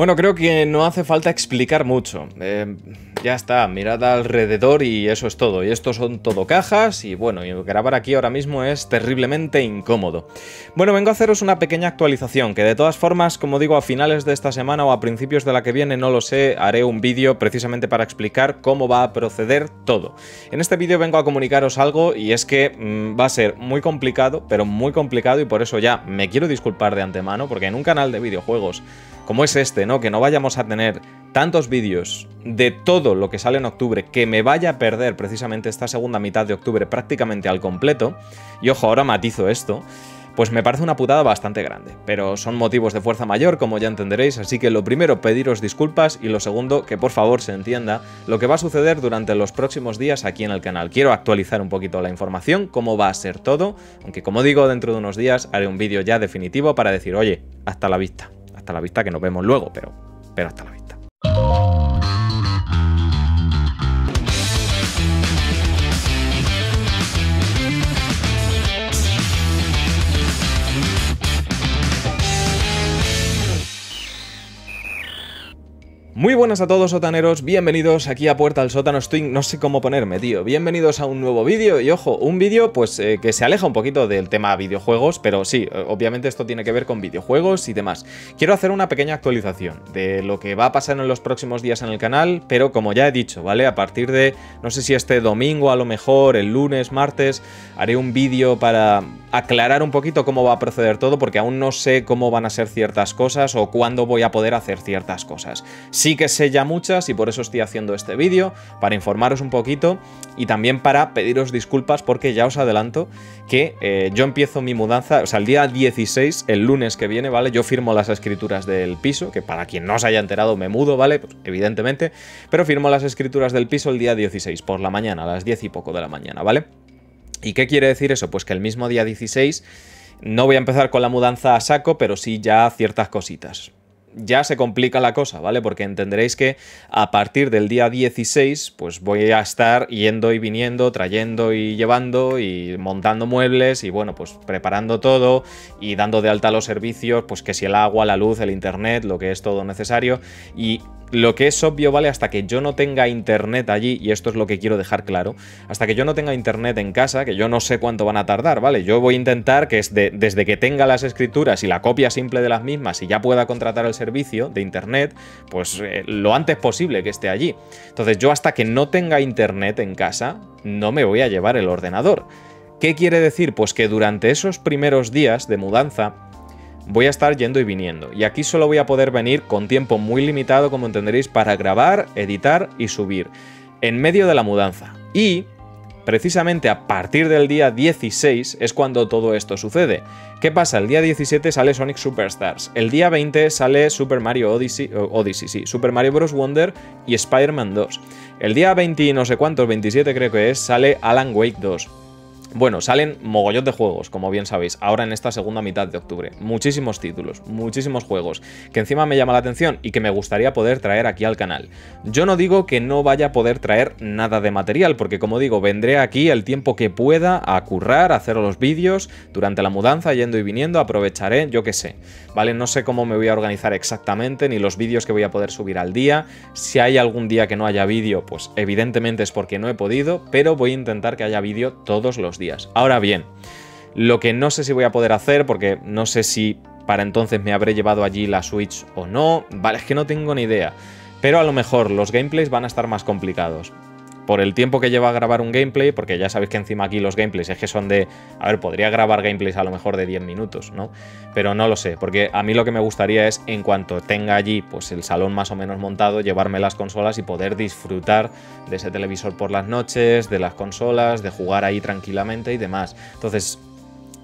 Bueno, creo que no hace falta explicar mucho. Eh, ya está, mirad alrededor y eso es todo. Y estos son todo cajas y bueno, grabar aquí ahora mismo es terriblemente incómodo. Bueno, vengo a haceros una pequeña actualización, que de todas formas, como digo, a finales de esta semana o a principios de la que viene, no lo sé, haré un vídeo precisamente para explicar cómo va a proceder todo. En este vídeo vengo a comunicaros algo y es que mm, va a ser muy complicado, pero muy complicado y por eso ya me quiero disculpar de antemano, porque en un canal de videojuegos como es este, ¿no? Que no vayamos a tener tantos vídeos de todo lo que sale en octubre, que me vaya a perder precisamente esta segunda mitad de octubre prácticamente al completo, y ojo, ahora matizo esto, pues me parece una putada bastante grande. Pero son motivos de fuerza mayor, como ya entenderéis, así que lo primero, pediros disculpas, y lo segundo, que por favor se entienda lo que va a suceder durante los próximos días aquí en el canal. Quiero actualizar un poquito la información, cómo va a ser todo, aunque como digo, dentro de unos días haré un vídeo ya definitivo para decir, oye, hasta la vista hasta la vista que nos vemos luego, pero, pero hasta la vista. Oh. Muy buenas a todos sotaneros, bienvenidos aquí a Puerta al Sótano, estoy, no sé cómo ponerme, tío. Bienvenidos a un nuevo vídeo y ojo, un vídeo pues eh, que se aleja un poquito del tema videojuegos, pero sí, eh, obviamente esto tiene que ver con videojuegos y demás. Quiero hacer una pequeña actualización de lo que va a pasar en los próximos días en el canal, pero como ya he dicho, ¿vale? A partir de, no sé si este domingo a lo mejor, el lunes, martes, haré un vídeo para aclarar un poquito cómo va a proceder todo, porque aún no sé cómo van a ser ciertas cosas o cuándo voy a poder hacer ciertas cosas. Sí que sé ya muchas y por eso estoy haciendo este vídeo, para informaros un poquito y también para pediros disculpas porque ya os adelanto que eh, yo empiezo mi mudanza, o sea, el día 16, el lunes que viene, ¿vale? Yo firmo las escrituras del piso, que para quien no os haya enterado me mudo, ¿vale? Pues, evidentemente, pero firmo las escrituras del piso el día 16, por la mañana, a las 10 y poco de la mañana, ¿vale? ¿Y qué quiere decir eso? Pues que el mismo día 16 no voy a empezar con la mudanza a saco, pero sí ya ciertas cositas. Ya se complica la cosa, ¿vale? Porque entenderéis que a partir del día 16, pues voy a estar yendo y viniendo, trayendo y llevando y montando muebles y bueno, pues preparando todo y dando de alta los servicios, pues que si el agua, la luz, el internet, lo que es todo necesario. Y lo que es obvio, ¿vale? Hasta que yo no tenga internet allí, y esto es lo que quiero dejar claro, hasta que yo no tenga internet en casa, que yo no sé cuánto van a tardar, ¿vale? Yo voy a intentar que desde que tenga las escrituras y la copia simple de las mismas y ya pueda contratar el servicio de internet, pues eh, lo antes posible que esté allí. Entonces yo hasta que no tenga internet en casa, no me voy a llevar el ordenador. ¿Qué quiere decir? Pues que durante esos primeros días de mudanza, voy a estar yendo y viniendo. Y aquí solo voy a poder venir con tiempo muy limitado, como entenderéis, para grabar, editar y subir. En medio de la mudanza. Y precisamente a partir del día 16 es cuando todo esto sucede. ¿Qué pasa? El día 17 sale Sonic Superstars. El día 20 sale Super Mario Odyssey, sí, Super Mario Bros. Wonder y Spider-Man 2. El día 20 no sé cuántos, 27 creo que es, sale Alan Wake 2. Bueno, salen mogollón de juegos, como bien sabéis, ahora en esta segunda mitad de octubre. Muchísimos títulos, muchísimos juegos, que encima me llama la atención y que me gustaría poder traer aquí al canal. Yo no digo que no vaya a poder traer nada de material, porque como digo, vendré aquí el tiempo que pueda a currar, a hacer los vídeos, durante la mudanza, yendo y viniendo, aprovecharé, yo qué sé. ¿Vale? No sé cómo me voy a organizar exactamente, ni los vídeos que voy a poder subir al día. Si hay algún día que no haya vídeo, pues evidentemente es porque no he podido, pero voy a intentar que haya vídeo todos los Ahora bien, lo que no sé si voy a poder hacer, porque no sé si para entonces me habré llevado allí la Switch o no, vale, es que no tengo ni idea. Pero a lo mejor los gameplays van a estar más complicados por el tiempo que lleva a grabar un gameplay, porque ya sabéis que encima aquí los gameplays es que son de... A ver, podría grabar gameplays a lo mejor de 10 minutos, ¿no? Pero no lo sé, porque a mí lo que me gustaría es, en cuanto tenga allí pues el salón más o menos montado, llevarme las consolas y poder disfrutar de ese televisor por las noches, de las consolas, de jugar ahí tranquilamente y demás. Entonces,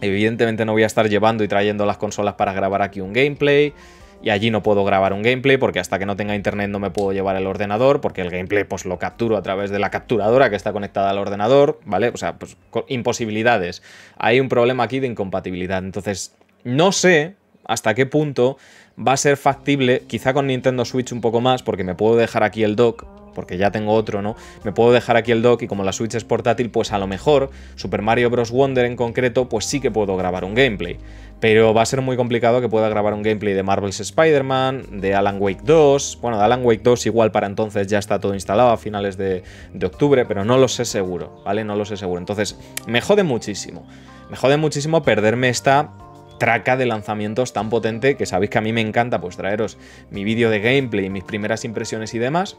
evidentemente no voy a estar llevando y trayendo las consolas para grabar aquí un gameplay y allí no puedo grabar un gameplay porque hasta que no tenga internet no me puedo llevar el ordenador porque el gameplay pues lo capturo a través de la capturadora que está conectada al ordenador, ¿vale? O sea, pues imposibilidades. Hay un problema aquí de incompatibilidad. Entonces, no sé hasta qué punto va a ser factible, quizá con Nintendo Switch un poco más, porque me puedo dejar aquí el dock porque ya tengo otro, ¿no? Me puedo dejar aquí el dock y como la Switch es portátil, pues a lo mejor Super Mario Bros. Wonder en concreto, pues sí que puedo grabar un gameplay. Pero va a ser muy complicado que pueda grabar un gameplay de Marvel's Spider-Man, de Alan Wake 2. Bueno, de Alan Wake 2 igual para entonces ya está todo instalado a finales de, de octubre, pero no lo sé seguro, ¿vale? No lo sé seguro. Entonces, me jode muchísimo. Me jode muchísimo perderme esta traca de lanzamientos tan potente que sabéis que a mí me encanta pues traeros mi vídeo de gameplay, mis primeras impresiones y demás.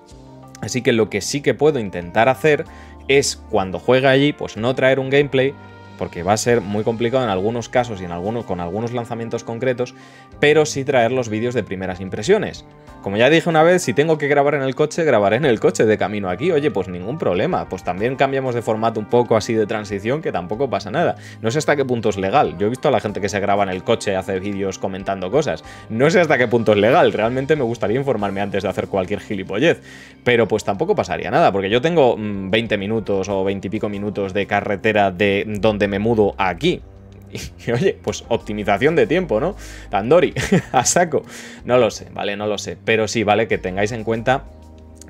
Así que lo que sí que puedo intentar hacer es cuando juegue allí, pues no traer un gameplay, porque va a ser muy complicado en algunos casos y en algunos, con algunos lanzamientos concretos, pero sí traer los vídeos de primeras impresiones. Como ya dije una vez, si tengo que grabar en el coche, grabaré en el coche de camino aquí. Oye, pues ningún problema. Pues también cambiamos de formato un poco así de transición, que tampoco pasa nada. No sé hasta qué punto es legal. Yo he visto a la gente que se graba en el coche, hace vídeos comentando cosas. No sé hasta qué punto es legal. Realmente me gustaría informarme antes de hacer cualquier gilipollez. Pero pues tampoco pasaría nada, porque yo tengo 20 mm, minutos o 20 y pico minutos de carretera de donde me mudo aquí. Y, oye, pues optimización de tiempo, ¿no? Tandori, a saco. No lo sé, ¿vale? No lo sé. Pero sí, ¿vale? Que tengáis en cuenta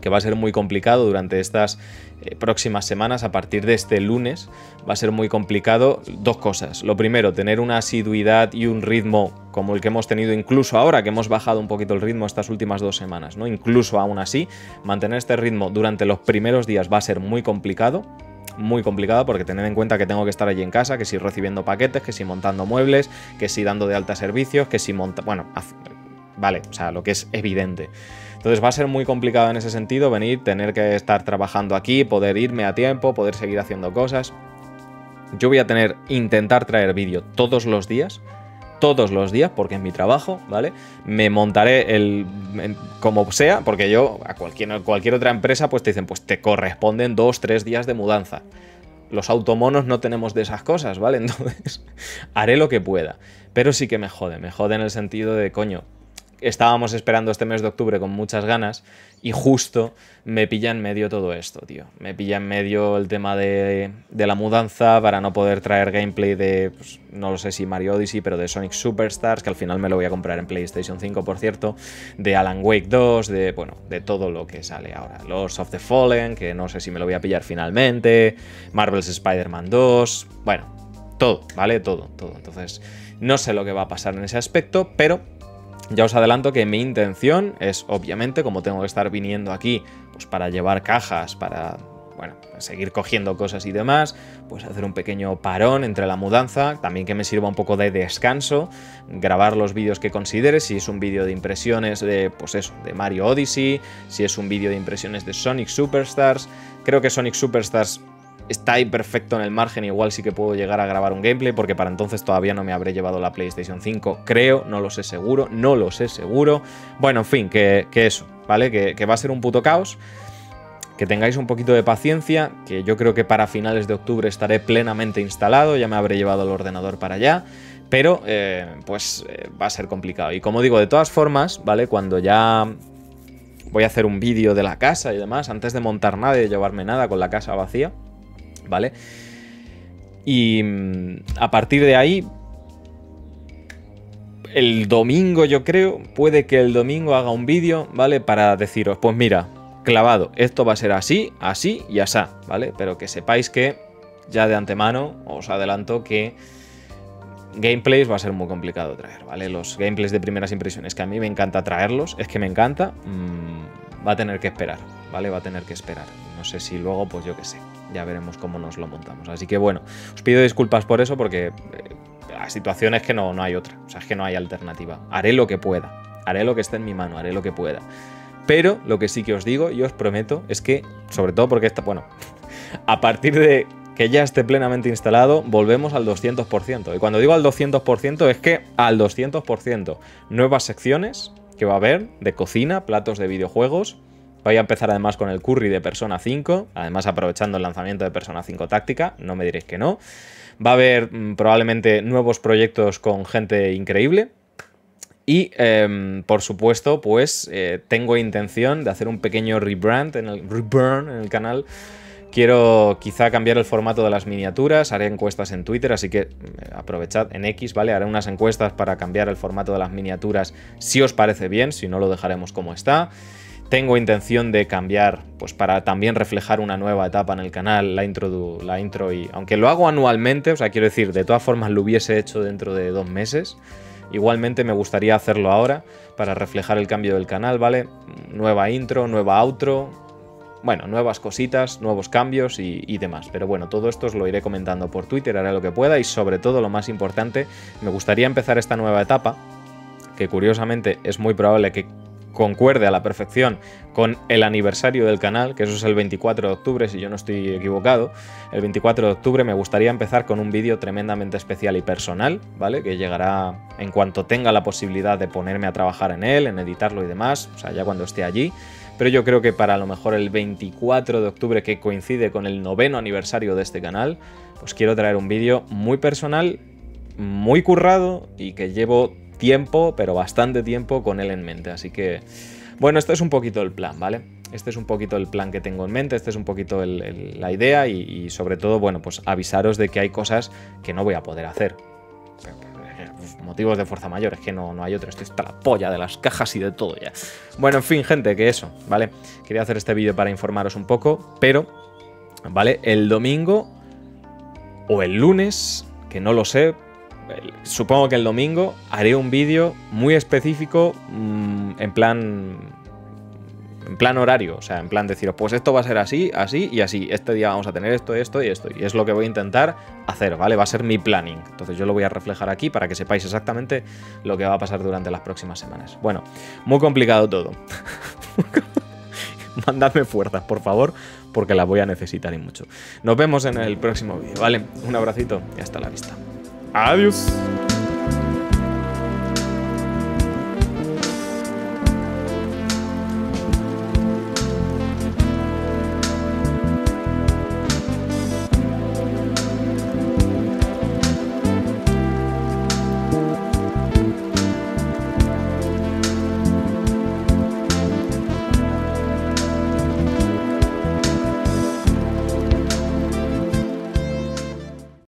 que va a ser muy complicado durante estas eh, próximas semanas, a partir de este lunes, va a ser muy complicado dos cosas. Lo primero, tener una asiduidad y un ritmo como el que hemos tenido incluso ahora, que hemos bajado un poquito el ritmo estas últimas dos semanas, ¿no? Incluso aún así, mantener este ritmo durante los primeros días va a ser muy complicado, muy complicada porque tened en cuenta que tengo que estar allí en casa, que si recibiendo paquetes, que si montando muebles, que si dando de alta servicios, que si monta... Bueno, vale, o sea, lo que es evidente. Entonces va a ser muy complicado en ese sentido venir, tener que estar trabajando aquí, poder irme a tiempo, poder seguir haciendo cosas. Yo voy a tener, intentar traer vídeo todos los días, todos los días, porque es mi trabajo, ¿vale? Me montaré el como sea, porque yo a cualquier, cualquier otra empresa pues te dicen, pues te corresponden dos, tres días de mudanza. Los automonos no tenemos de esas cosas, ¿vale? Entonces haré lo que pueda. Pero sí que me jode, me jode en el sentido de, coño, estábamos esperando este mes de octubre con muchas ganas y justo me pilla en medio todo esto, tío. Me pilla en medio el tema de, la mudanza para no poder traer gameplay de, pues, no lo sé si Mario Odyssey, pero de Sonic Superstars, que al final me lo voy a comprar en PlayStation 5, por cierto, de Alan Wake 2, de, bueno, de todo lo que sale ahora. Los of the Fallen, que no sé si me lo voy a pillar finalmente, Marvel's Spider-Man 2, bueno, todo, ¿vale? Todo, todo. Entonces, no sé lo que va a pasar en ese aspecto, pero ya os adelanto que mi intención es, obviamente, como tengo que estar viniendo aquí, pues para llevar cajas, para, bueno, seguir cogiendo cosas y demás, pues hacer un pequeño parón entre la mudanza, también que me sirva un poco de descanso, grabar los vídeos que considere, si es un vídeo de impresiones de, pues eso, de Mario Odyssey, si es un vídeo de impresiones de Sonic Superstars, creo que Sonic Superstars está ahí perfecto en el margen, igual sí que puedo llegar a grabar un gameplay, porque para entonces todavía no me habré llevado la PlayStation 5, creo, no lo sé seguro, no lo sé seguro. Bueno, en fin, que, eso, ¿vale? Que, que va a ser un puto caos que tengáis un poquito de paciencia, que yo creo que para finales de octubre estaré plenamente instalado, ya me habré llevado el ordenador para allá, pero eh, pues eh, va a ser complicado. Y como digo, de todas formas, ¿vale? Cuando ya voy a hacer un vídeo de la casa y demás, antes de montar nada y de llevarme nada con la casa vacía, ¿vale? Y mm, a partir de ahí, el domingo yo creo, puede que el domingo haga un vídeo, ¿vale? Para deciros, pues mira, clavado, esto va a ser así, así y asá, ¿vale? Pero que sepáis que ya de antemano os adelanto que gameplays va a ser muy complicado traer, ¿vale? Los gameplays de primeras impresiones, que a mí me encanta traerlos, es que me encanta, mm, va a tener que esperar, ¿vale? Va a tener que esperar. No sé si luego, pues yo qué sé, ya veremos cómo nos lo montamos. Así que bueno, os pido disculpas por eso porque eh, la situación es que no, no hay otra, o sea, es que no hay alternativa. Haré lo que pueda, haré lo que esté en mi mano, haré lo que pueda. Pero lo que sí que os digo y os prometo es que, sobre todo porque está, bueno, a partir de que ya esté plenamente instalado, volvemos al 200%. Y cuando digo al 200% es que al 200%. Nuevas secciones que va a haber de cocina, platos de videojuegos, Voy a empezar además con el curry de Persona 5, además aprovechando el lanzamiento de Persona 5 Táctica, no me diréis que no. Va a haber mm, probablemente nuevos proyectos con gente increíble. Y em, por supuesto, pues eh, tengo intención de hacer un pequeño rebrand en el, reburn en el canal Quiero quizá cambiar el formato de las miniaturas, haré encuestas en Twitter, así que eh, aprovechad en X, ¿vale? Haré unas encuestas para cambiar el formato de las miniaturas si os parece bien, si no lo dejaremos como está. Tengo intención de cambiar, pues para también reflejar una nueva etapa en el canal, la intro, la intro y... Aunque lo hago anualmente, o sea, quiero decir, de todas formas lo hubiese hecho dentro de dos meses. Igualmente me gustaría hacerlo ahora para reflejar el cambio del canal, ¿vale? Nueva intro, nueva outro, bueno, nuevas cositas, nuevos cambios y, y, demás. Pero bueno, todo esto os lo iré comentando por Twitter, haré lo que pueda y sobre todo lo más importante, me gustaría empezar esta nueva etapa, que curiosamente es muy probable que concuerde a la perfección con el aniversario del canal, que eso es el 24 de octubre, si yo no estoy equivocado. El 24 de octubre me gustaría empezar con un vídeo tremendamente especial y personal, ¿vale? Que llegará en cuanto tenga la posibilidad de ponerme a trabajar en él, en editarlo y demás, o sea, ya cuando esté allí. Pero yo creo que para a lo mejor el 24 de octubre, que coincide con el noveno aniversario de este canal, pues quiero traer un vídeo muy personal, muy currado y que llevo tiempo, pero bastante tiempo con él en mente. Así que, bueno, este es un poquito el plan, ¿vale? Este es un poquito el plan que tengo en mente, este es un poquito la idea y, sobre todo, bueno, pues avisaros de que hay cosas que no voy a poder hacer. Motivos de fuerza mayor, es que no, no hay otro, estoy hasta la polla de las cajas y de todo ya. Bueno, en fin, gente, que eso, ¿vale? Quería hacer este vídeo para informaros un poco, pero, ¿vale? El domingo o el lunes, que no lo sé, supongo que el domingo haré un vídeo muy específico mm, en plan en plan horario, o sea, en plan deciros, pues esto va a ser así, así y así. Este día vamos a tener esto, esto y esto. Y es lo que voy a intentar hacer, ¿vale? Va a ser mi planning. Entonces yo lo voy a reflejar aquí para que sepáis exactamente lo que va a pasar durante las próximas semanas. Bueno, muy complicado todo. Mandadme fuerzas, por favor, porque las voy a necesitar y mucho. Nos vemos en el próximo vídeo, ¿vale? Un abracito y hasta la vista. Adiós.